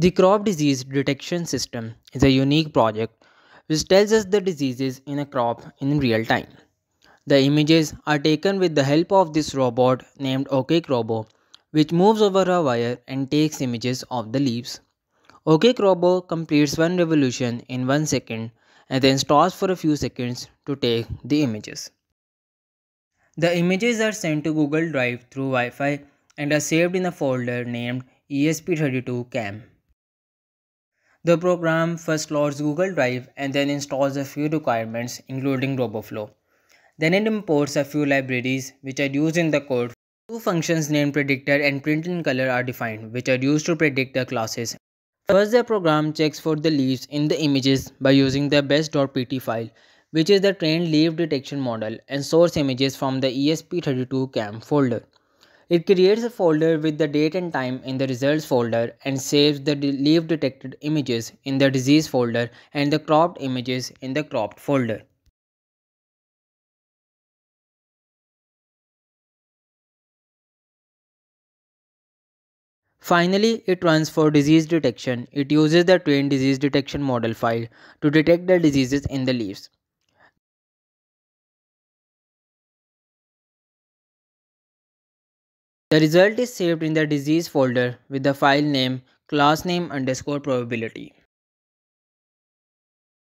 The crop disease detection system is a unique project which tells us the diseases in a crop in real time. The images are taken with the help of this robot named OKCrobo, which moves over a wire and takes images of the leaves. OKCrobo completes one revolution in one second and then stops for a few seconds to take the images. The images are sent to Google Drive through Wi-Fi and are saved in a folder named ESP32CAM. The program first loads Google Drive and then installs a few requirements including RoboFlow. Then it imports a few libraries which are used in the code. Two functions named predictor and print in color are defined which are used to predict the classes. First the program checks for the leaves in the images by using the best.pt file which is the trained leaf detection model and source images from the ESP32CAM folder. It creates a folder with the date and time in the results folder and saves the leaf detected images in the disease folder and the cropped images in the cropped folder. Finally, it runs for disease detection. It uses the trained disease detection model file to detect the diseases in the leaves. The result is saved in the disease folder with the file name class name underscore probability.